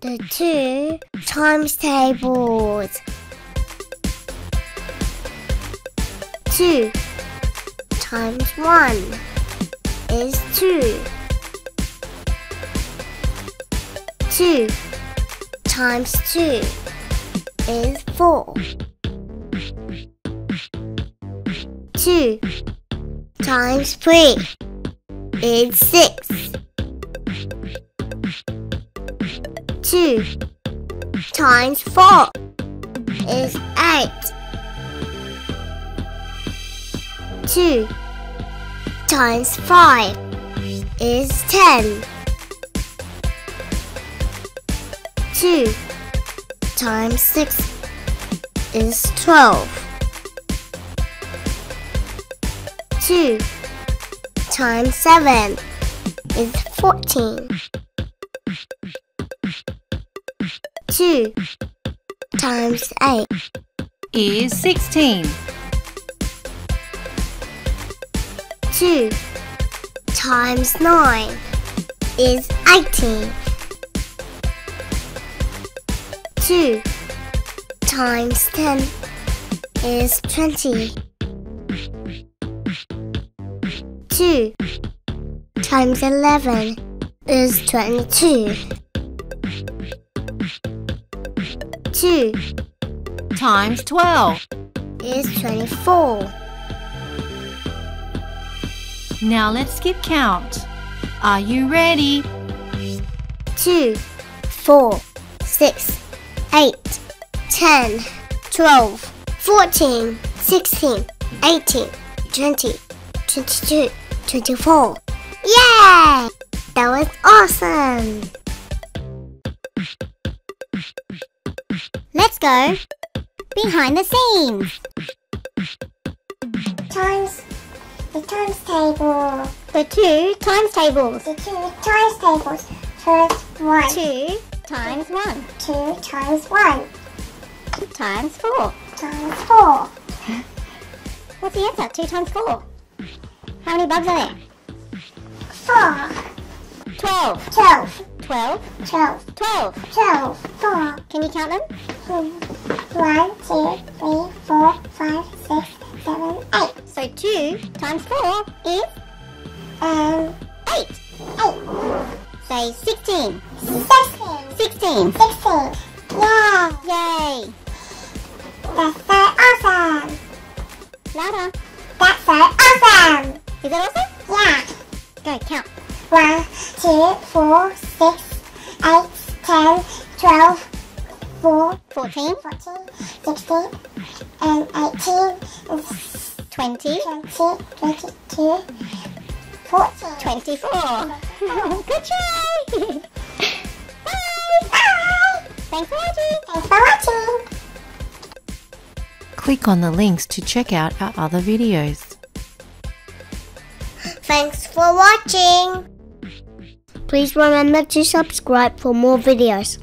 The two times tables. Two times one is two. Two times two is four. Two times three is six. Two times four is eight. Two times five is ten. Two times six is twelve. Two times seven is fourteen. Two times eight Is 16. Two times nine is eighteen. Two times ten is twenty. Two times eleven is twenty-two. Two Times 12. is twenty-four. Now let's skip count. Are you ready? two, four, six, eight, ten, twelve, fourteen, sixteen, eighteen, twenty, twenty-two, twenty-four. Yay! That was awesome! Let's go behind the scenes. Times the times table. The two times tables. The two times tables. First one. Two times one. Two times one. Times four. Times four. What's the answer? Two times four. How many bugs are there? Four. Twelve. Twelve. Twelve. Twelve. Twelve. Twelve. Four. Can you count them? One, two, three, four, five, six, seven, eight. So two times four is um eight. Eight. Say sixteen. Sixteen. Sixteen. Sixteen. Yeah. Yay. That's so awesome. Louder. That's so awesome. Is that awesome? Yeah. Go count. One, two, four, six, eight, ten, twelve, four, fourteen, fourteen, sixteen, and eighteen, and twenty, twenty, twenty-two, fourteen, twenty-four. Good try. Bye. Bye. Thanks for watching. Thanks for watching. Click on the links to check out our other videos. Thanks for watching. Please remember to subscribe for more videos.